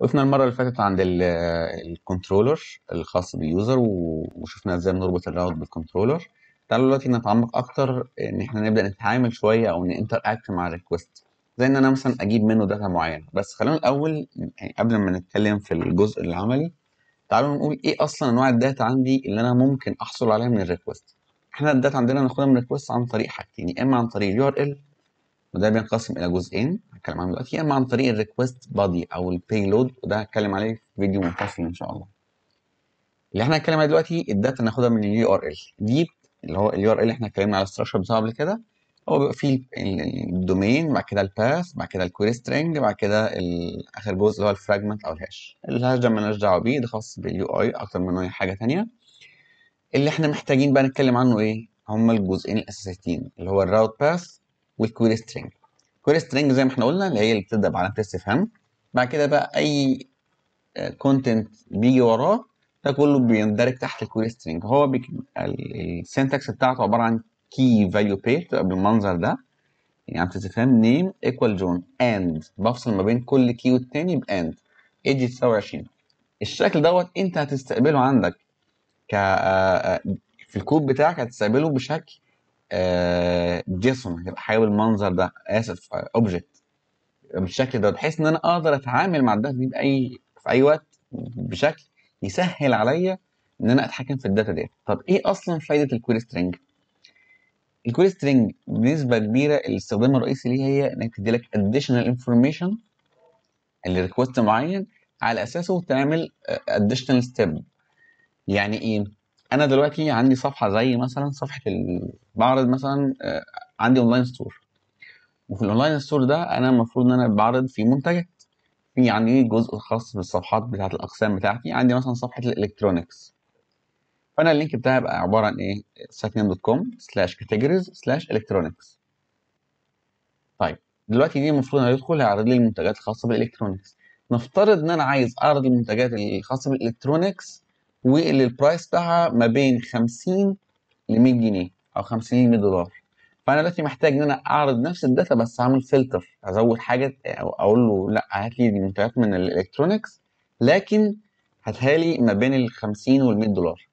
وقفنا المرة اللي فاتت عند ال controller الخاص بال user وشفنا إزاي نربط ال route بال controller تعالوا دلوقتي نتعمق أكتر إن إحنا نبدأ نتعامل شوية أو ن interact مع ال request زي إن أنا مثلا أجيب منه data معينة. بس خلينا الأول يعني قبل ما نتكلم في الجزء العملي تعالوا نقول إيه أصلا أنواع ال data عندي اللي أنا ممكن أحصل عليها من ال request إحنا ال data عندنا ناخدها من ال request عن طريق حاجتين يا إما عن طريق ال URL وده بينقسم إلى جزئين هتكلم عنه دلوقتي يا إما عن طريق ال request body أو ال payload وده هتكلم عليه في فيديو منفصل إن شاء الله. اللي إحنا هنتكلم عليه دلوقتي ال data ناخدها من ال URL دي اللي هو ال URL اللي إحنا اتكلمنا على ال structure بتاعه قبل كده هو بيبقى فيه ال domain بعد كده ال path بعد كده ال query string بعد كده آخر جزء اللي هو ال fragment أو ال hash ال hash ده مالناش دعوة بيه ده خاص بال UI أكتر من أي حاجة تانية. اللي إحنا محتاجين بقى نتكلم عنه إيه؟ هما الجزئين الاساسيين اللي هو ال route path وال query string. ال query string زي ما إحنا قلنا اللي هي اللي بتبدأ بعلامة استفهام بعد كده بقى أي content بيجي وراه ده كله بيندرج تحت ال query string. هو ال syntax بتاعته عبارة عن key value pair بتبقى بالمنظر ده. يعني علامة استفهام name equal John and بفصل ما بين كل key والتاني ب and age 29 الشكل دوت انت هتستقبله عندك ك آه، في الكود بتاعك هتستقبله بشكل JSON هتبقى حاجة بالمنظر ده آسف object بالشكل ده بحيث إن أنا أقدر أتعامل مع ال data دي باي في أي وقت بشكل يسهل عليا إن أنا أتحكم في ال data ديت. طب إيه أصلا فايدة ال query string ال query string بنسبة كبيرة الاستخدام الرئيسي ليه هي إنك تدي لك additional information ل request معين على أساسه تعمل آه، additional step. يعني إيه؟ أنا دلوقتي عندي صفحة زي مثلا صفحة ال- بعرض مثلا آه، عندي online store وفي ال online store ده أنا المفروض إن أنا بعرض فيه منتجات. في عندي جزء خاص بالصفحات بتاعة الأقسام بتاعتي. عندي مثلا صفحة ال electronics فأنا ال link بتاعي هيبقى عبارة عن إيه؟ sitename.com slash categories slash electronics. طيب دلوقتي دي المفروض هيدخل هيعرض لي المنتجات الخاصة بال electronics نفترض إن أنا عايز أعرض المنتجات الخاصة بال electronics واللي ال price بتاعها ما بين 50 ل 100 جنيه أو 50 ل 100 دولار. فأنا دلوقتي محتاج إن أنا أعرض نفس ال data بس اعمل فلتر أزود حاجة أقول له لأ هات لي منتجات من ال electronics لكن هاتها لي ما بين ال 50 وال 100 دولار.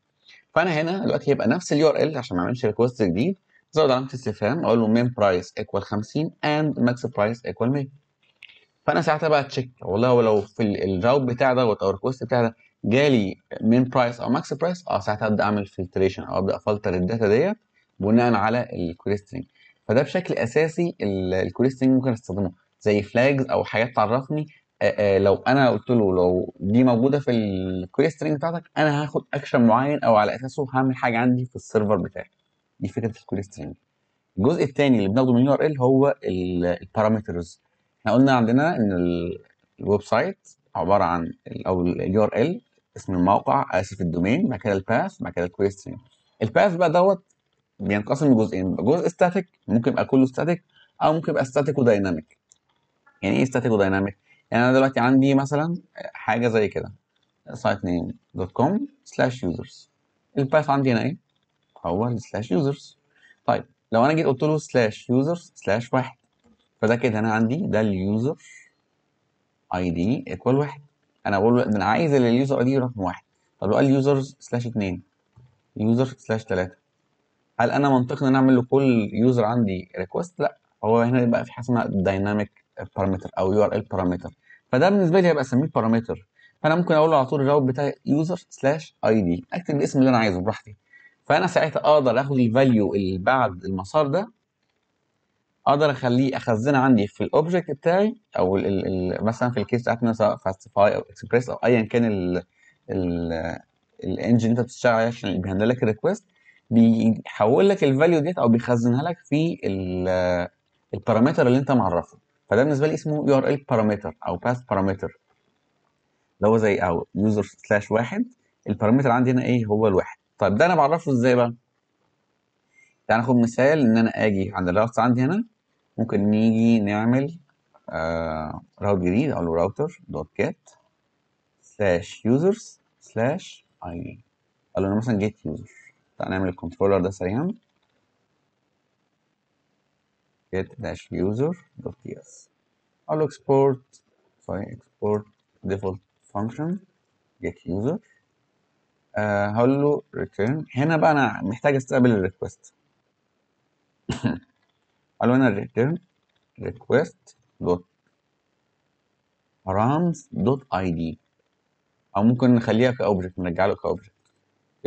فأنا هنا دلوقتي هيبقى نفس ال URL عشان ما أعملش request جديد زود علامه استفهام أقول له min price equal 50 and max price equal 100 فأنا ساعتها بقى check والله هو لو في ال- route بتاع دوت أو ال request بتاع ده جالي min price أو max price آه ساعتها أبدأ أعمل filtration أو أبدأ أفلتر ال data ديت بناء على ال query string فده بشكل أساسي ال query string ممكن أستخدمه زي flags أو حاجات تعرفني آه، آه، لو أنا قلت له لو دي موجودة في ال query string بتاعتك أنا هاخد اكشن معين أو على أساسه هعمل حاجة عندي في ال server بتاعي. دي فكرة ال query string الجزء الثاني اللي بناخده من ال URL هو ال parameters إحنا قلنا عندنا إن ال- website عبارة عن أو ال URL اسم الموقع آسف الدومين كده الباث كده الكويري سترينج الباث بقى دوت بينقسم لجزئين جزء static ممكن يبقى كله static أو ممكن يبقى static و dynamic يعني إيه static و dynamic يعني أنا دلوقتي عندي مثلا حاجة زي كده site name dot com slash users ال path عندي هنا إيه؟ هو ال slash users طيب لو أنا جيت قلت له slash users slash واحد فده كده أنا عندي ده ال user ID equal واحد. أنا بقول له أنا عايز ال user دي رقم واحد. طب لو قال users slash اتنين user slash تلاتة هل أنا منطقي إن أنا اعمل لكل يوزر عندي request لا. هو هنا يبقى في حاجة اسمها dynamic parameter أو URL parameter فده بالنسبة لي هيبقى أسميه parameter فأنا ممكن أقول له على طول ال route بتاعي user slash ID أكتب الاسم اللي أنا عايزه براحتي. فأنا ساعتها أقدر آخد ال value اللي بعد المسار ده أقدر أخليه أخزنه عندي في ال object بتاعي أو ال ال ال مثلا في ال case بتاعتنا سواء Fastify أو اكسبريس أو ايا كان ال ال engine أنت بتشتغل عليه عشان بيهندل لك ال request بيحول لك ال value ديت أو بيخزنها لك في ال- parameter اللي أنت معرفه. فده بالنسبة لي اسمه URL parameter أو path parameter اللي هو زي أو user slash واحد. ال parameter عندي هنا إيه؟ هو الواحد. طيب ده أنا بعرفه إزاي بقى؟ تعال ناخد مثال إن أنا آجي عند الراوتر عندي هنا. ممكن نيجي نعمل آه route جديد أقول له router dot get slash users slash ID أقول له مثلا get user تعال نعمل ال controller ده سريعا. get dash user dot ts أقول له export sorry export default function get user. آه هقول له return. هنا بقى أنا محتاج أستقبل ال request قال له هنا return request dot params dot id أو ممكن نخليها ك object نرجع له ك object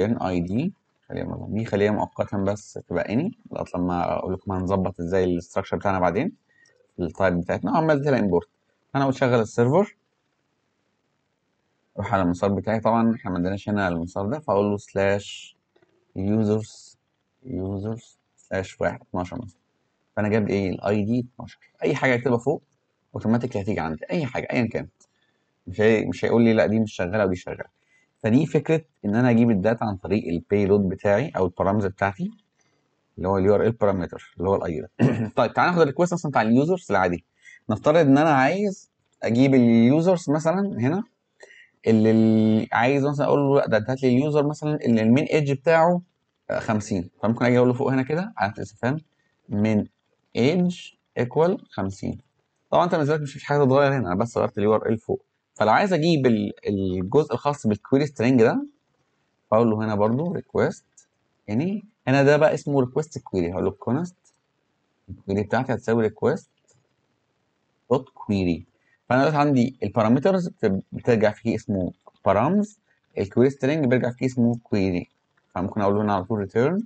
return id خليها مثلا دي خليها مؤقتا بس تبقى any لغاية لما أقول لكم هنظبط إزاي ال structure بتاعنا بعدين ال type بتاعتنا. عملت لها import أنا قلت شغل ال server. أروح على المسار بتاعي. طبعا إحنا ما عندناش هنا المسار ده فاقول له slash users users slash واحد 12 مثلا. فأنا جاب إيه؟ ال ID 12 أي حاجة اكتبها فوق automatically هتيجي عندي أي حاجة ايا كانت مش هي مش هيقول لي لا دي مش شغالة ودي شغالة. فدي فكرة إن أنا أجيب ال data عن طريق ال payload بتاعي أو ال parameter بتاعتي اللي هو ال URL parameter اللي هو ال ID طيب تعالى ناخد ال request مثلا بتاع ال users العادي. نفترض إن أنا عايز أجيب ال users مثلا هنا اللي ال- عايز مثلا أقول له لا ده هات لي ال user مثلا اللي ال min age بتاعه آه، 50 فممكن أجي أقول له فوق هنا كده علامه الاستفهام min age equal 50 طبعا أنت بالنسبة لك مش في حاجة تتغير هنا أنا بس غيرت ال URL فوق. فلو عايز أجيب ال- الجزء الخاص بال query string ده فاقول له هنا برضو request يعني هنا ده بقى اسمه request query هقول له const ال query بتاعتي هتساوي request dot query فأنا دلوقتي عندي ال parameters بترجع في key اسمه params ال query string بيرجع في key اسمه query فممكن أقول له هنا على طول return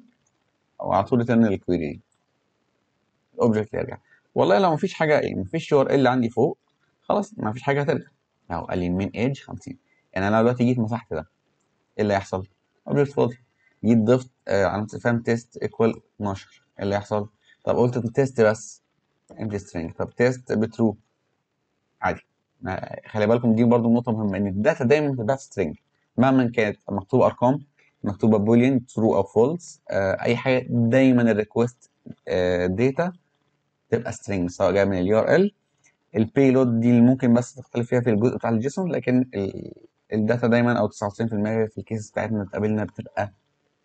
أو على طول return ال query ال object يرجع والله لو مفيش حاجة يعني مفيش URL عندي فوق خلاص مفيش حاجة هترجع. أهو ال min age 50 يعني أنا دلوقتي جيت مسحت ده. إيه اللي هيحصل؟ object فاضي. جيت ضفت آه علامه استفهام test equal 12 إيه اللي هيحصل؟ طب قلت test بس empty string. طب test ب true عادي. خلي بالكم دي برضو نقطة مهمة إن ال data دايما بتتبعت string مهما كانت مكتوبه أرقام مكتوبة boolean true أو false أي حاجة دايما ال request data تبقى string سواء جاية من ال URL ال payload دي اللي ممكن بس تختلف فيها في الجزء بتاع ال JSON لكن ال- ال data دايما أو 99% في ال cases بتاعتنا اللي بتقابلنا بتبقى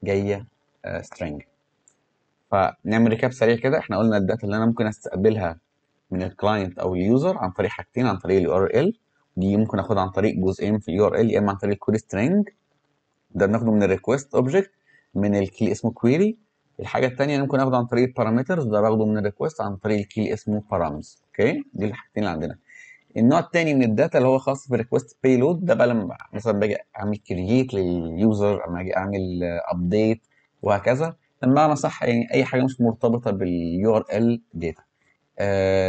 جاية string فنعمل recap سريع كده. إحنا قلنا ال data اللي أنا ممكن أستقبلها من ال client أو ال user عن طريق حاجتين عن طريق ال URL دي ممكن آخدها عن طريق جزئين في ال URL يا إما عن طريق ال query string ده بناخده من ال request object من ال key اسمه query الحاجة الثانية اللي ممكن آخده عن طريق ال parameters ده باخده من ال request عن طريق ال key اسمه params okay دي الحاجتين اللي عندنا. النوع الثاني من ال data اللي هو خاص بال request payload ده بقى لما مثلا باجي أعمل create لل user أما أجي أعمل update وهكذا بمعنى صح يعني أي حاجة مش مرتبطة بال URL data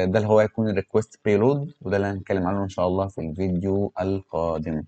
ده اللي هو هيكون ال request payload وده اللي هنتكلم عنه إن شاء الله في الفيديو القادم.